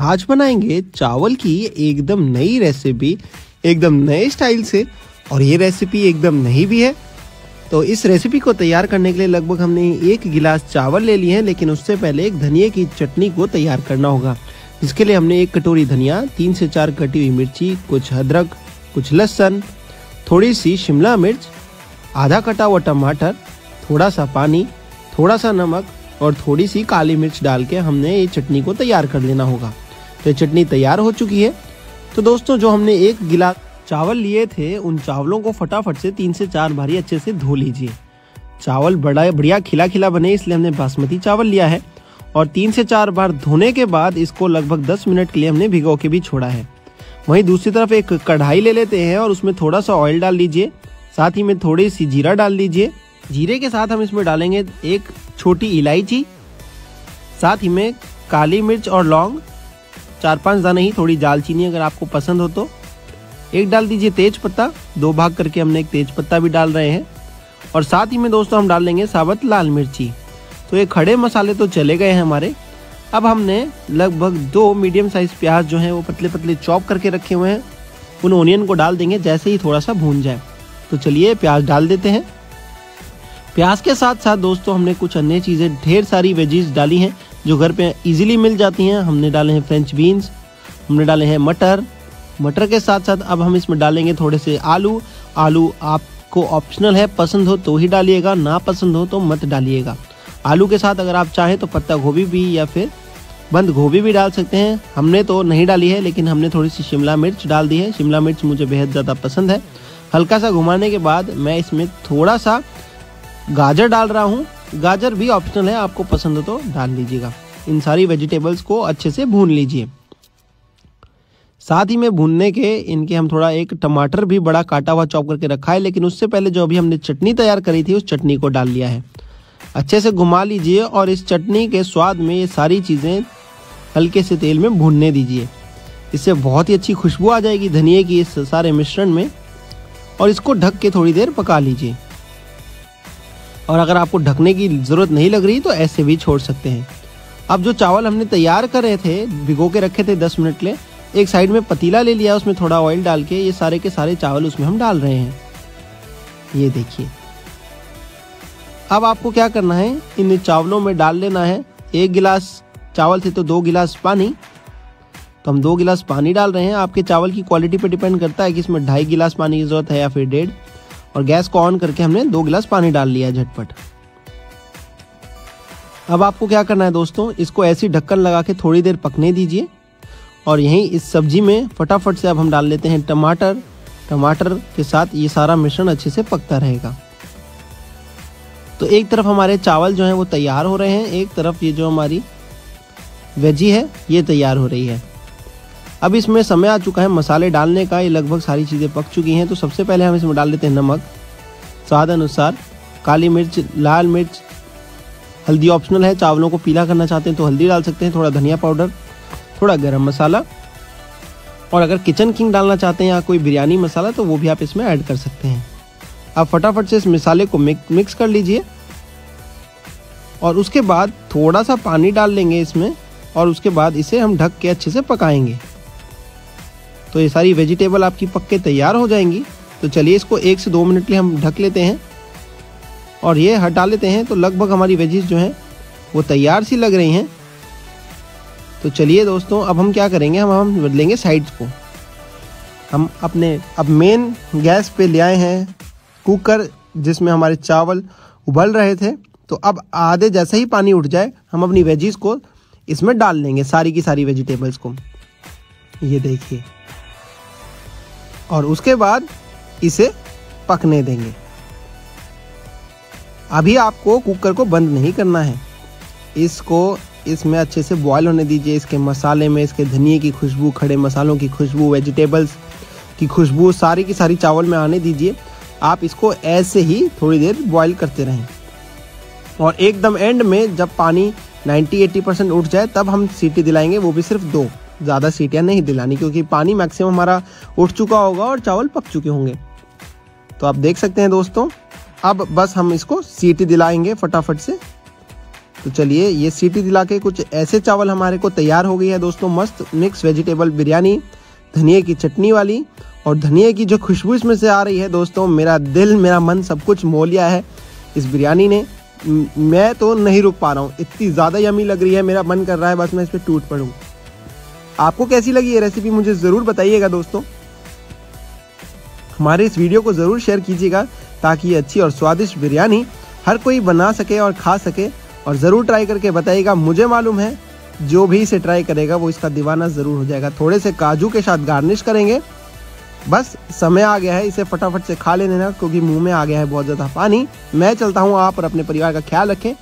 आज बनाएँगे चावल की एकदम नई रेसिपी एकदम नए स्टाइल से, और ये रेसिपी एकदम नई भी है। तो इस रेसिपी को तैयार करने के लिए लगभग हमने एक गिलास चावल ले लिए हैं, लेकिन उससे पहले एक धनिया की चटनी को तैयार करना होगा। इसके लिए हमने एक कटोरी धनिया, तीन से चार कटी हुई मिर्ची, कुछ अदरक, कुछ लहसन, थोड़ी सी शिमला मिर्च, आधा कटा हुआ टमाटर, थोड़ा सा पानी, थोड़ा सा नमक, और थोड़ी सी काली मिर्च डाल के हमने ये चटनी को तैयार कर लेना होगा। तो चटनी तैयार हो चुकी है। तो दोस्तों, जो हमने एक गिलास चावल लिए थे, उन चावलों को फटाफट से तीन से चार बारी अच्छे से धो लीजिए। चावल बड़ा, बढ़िया खिला खिला बने, इसलिए हमने बासमती चावल लिया है। और तीन से चार बार धोने के बाद इसको लगभग दस मिनट के लिए हमने भिगो के भी छोड़ा है। वहीं दूसरी तरफ़ एक कढ़ाई ले लेते हैं और उसमें थोड़ा सा ऑयल डाल लीजिए साथ ही में थोड़ी सी जीरा डाल लीजिए जीरे के साथ हम इसमें डालेंगे एक छोटी इलायची। साथ ही में काली मिर्च और लौंग। चार पाँच दाने ही, थोड़ी दालचीनी अगर आपको पसंद हो तो। एक डाल दीजिए तेज पत्ता, दो भाग करके हमने एक तेज पत्ता भी डाल रहे हैं। और साथ ही में दोस्तों हम डाल लेंगे साबत लाल मिर्ची। तो ये खड़े मसाले तो चले गए हैं हमारे। अब हमने लगभग दो मीडियम साइज़ प्याज जो है वो पतले पतले चॉप करके रखे हुए हैं। उन ओनियन को डाल देंगे जैसे ही थोड़ा सा भून जाए। तो चलिए प्याज डाल देते हैं। प्याज के साथ साथ दोस्तों हमने कुछ अन्य चीज़ें, ढेर सारी वेजीज डाली हैं। जो घर पे इजीली मिल जाती हैं। हमने डाले हैं फ्रेंच बीन्स हमने डाले हैं मटर। मटर के साथ साथ अब हम इसमें डालेंगे थोड़े से आलू। आलू आपको ऑप्शनल है, पसंद हो तो ही डालिएगा, ना पसंद हो तो मत डालिएगा। आलू के साथ अगर आप चाहें तो पत्ता गोभी भी या फिर बंद गोभी भी डाल सकते हैं। हमने तो नहीं डाली है, लेकिन हमने थोड़ी सी शिमला मिर्च डाल दी है। शिमला मिर्च मुझे बेहद ज़्यादा पसंद है। हल्का सा घुमाने के बाद मैं इसमें थोड़ा सा गाजर डाल रहा हूँ। गाजर भी ऑप्शनल है, आपको पसंद हो तो डाल लीजिएगा इन सारी वेजिटेबल्स को अच्छे से भून लीजिए। साथ ही में भूनने के, इनके हम थोड़ा एक टमाटर भी बड़ा काटा हुआ चॉप करके रखा है, लेकिन उससे पहले जो अभी हमने चटनी तैयार करी थी, उस चटनी को डाल लिया है। अच्छे से घुमा लीजिए और इस चटनी के स्वाद में ये सारी चीज़ें हल्के से तेल में भूनने दीजिए। इससे बहुत ही अच्छी खुशबू आ जाएगी धनिए की इस सारे मिश्रण में, और इसको ढक के थोड़ी देर पका लीजिए। और अगर आपको ढकने की ज़रूरत नहीं लग रही तो ऐसे भी छोड़ सकते हैं। अब जो चावल हमने तैयार कर रहे थे, भिगो के रखे थे दस मिनट ले, एक साइड में पतीला ले लिया, उसमें थोड़ा ऑयल डाल के, ये सारे के सारे चावल उसमें हम डाल रहे हैं। ये देखिए। अब आपको क्या करना है, इन चावलों में डाल लेना है, एक गिलास चावल थे तो दो गिलास पानी। तो हम दो गिलास पानी डाल रहे हैं। आपके चावल की क्वालिटी पर डिपेंड करता है कि इसमें ढाई गिलास पानी की ज़रूरत है या फिर डेढ़। और गैस को ऑन करके हमने दो गिलास पानी डाल लिया झटपट। अब आपको क्या करना है दोस्तों, इसको ऐसी ढक्कन लगा के थोड़ी देर पकने दीजिए और यहीं इस सब्ज़ी में फटाफट से अब हम डाल लेते हैं टमाटर। टमाटर के साथ ये सारा मिश्रण अच्छे से पकता रहेगा। तो एक तरफ़ हमारे चावल जो हैं वो तैयार हो रहे हैं, एक तरफ़ ये जो हमारी वेजी है, ये तैयार हो रही है। अब इसमें समय आ चुका है मसाले डालने का, ये लगभग सारी चीज़ें पक चुकी हैं तो सबसे पहले हम इसमें डाल देते हैं नमक। स्वाद अनुसार काली मिर्च, लाल मिर्च, हल्दी ऑप्शनल है, चावलों को पीला करना चाहते हैं तो हल्दी डाल सकते हैं, थोड़ा धनिया पाउडर, थोड़ा गरम मसाला। और अगर किचन किंग डालना चाहते हैं या कोई बिरयानी मसाला तो वो भी आप इसमें ऐड कर सकते हैं। आप फटाफट से इस मसाले को मिक्स कर लीजिए। और उसके बाद थोड़ा सा पानी डाल लेंगे इसमें, और उसके बाद इसे हम ढक के अच्छे से पकाएँगे। तो ये सारी वेजिटेबल आपकी पक के तैयार हो जाएँगी। तो चलिए इसको एक से दो मिनट के लिए हम ढक लेते हैं। और ये हटा लेते हैं तो लगभग हमारी वेजिज जो हैं, वो तैयार सी लग रही हैं। तो चलिए दोस्तों, अब हम क्या करेंगे? हम हम बदलेंगे साइड्स को। हम अपने, अब मेन गैस पे ले आए हैं कुकर जिसमें हमारे चावल उबल रहे थे। तो अब आधे जैसे ही पानी उठ जाए, हम अपनी वेजिस को इसमें डाल लेंगे, सारी की सारी वेजिटेबल्स को। ये देखिए। और उसके बाद इसे पकने देंगे। अभी आपको कुकर को बंद नहीं करना है। इसको, इसमें अच्छे से बॉयल होने दीजिए। इसके मसाले में इसके धनिए की खुशबू, खड़े मसालों की खुशबू वेजिटेबल्स की खुशबू, सारी की सारी चावल में आने दीजिए। आप इसको ऐसे ही थोड़ी देर बॉयल करते रहें। और एकदम एंड में जब पानी 90-80 परसेंट उठ जाए, तब हम सीटी दिलाएँगे, वो भी सिर्फ़ दो। ज़्यादा सीटियाँ नहीं दिलानी, क्योंकि पानी मैक्सिमम हमारा उठ चुका होगा और चावल पक चुके होंगे। तो आप देख सकते हैं दोस्तों, अब बस हम इसको सीटी दिलाएँगे फटाफट से। तो चलिए, ये सीटी दिला के कुछ ऐसे चावल हमारे को तैयार हो गई है दोस्तों, मस्त मिक्स वेजिटेबल बिरयानी, धनिया की चटनी वाली। और धनिया की जो खुशबू इसमें से आ रही है दोस्तों, मेरा दिल, मेरा मन सब कुछ मोह लिया है इस बिरयानी ने। मैं तो नहीं रुक पा रहा हूँ, इतनी ज़्यादा यमी लग रही है, मेरा मन कर रहा है, बस मैं इस पर टूट पड़ूँ। आपको कैसी लगी ये रेसिपी मुझे ज़रूर बताइएगा दोस्तों। हमारे इस वीडियो को ज़रूर शेयर कीजिएगा ताकि ये अच्छी और स्वादिष्ट बिरयानी हर कोई बना सके और खा सके। और ज़रूर ट्राई करके बताइएगा, मुझे मालूम है, जो भी इसे ट्राई करेगा, वो इसका दीवाना ज़रूर हो जाएगा। थोड़े से काजू के साथ गार्निश करेंगे। बस, समय आ गया है, इसे फटाफट से खा लेने क्योंकि मुँह में आ गया है बहुत ज़्यादा पानी। मैं चलता हूँ, आप और अपने परिवार का ख्याल रखें।